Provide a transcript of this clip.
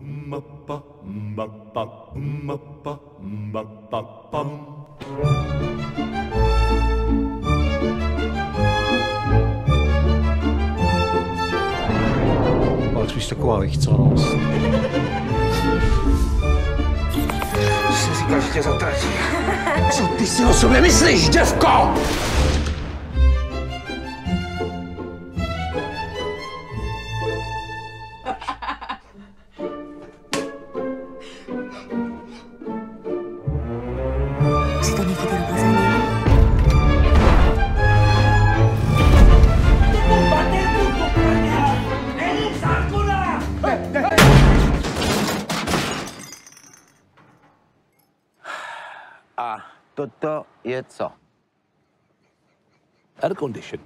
mappa mappa Ale spíš taková vychcanost. Co jsi říkal, že tě zatratí. Co ty si o sobě myslíš, děvko? Si to niekedy robil za ním. A toto je co? Air condition.